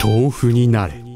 豆腐になれ。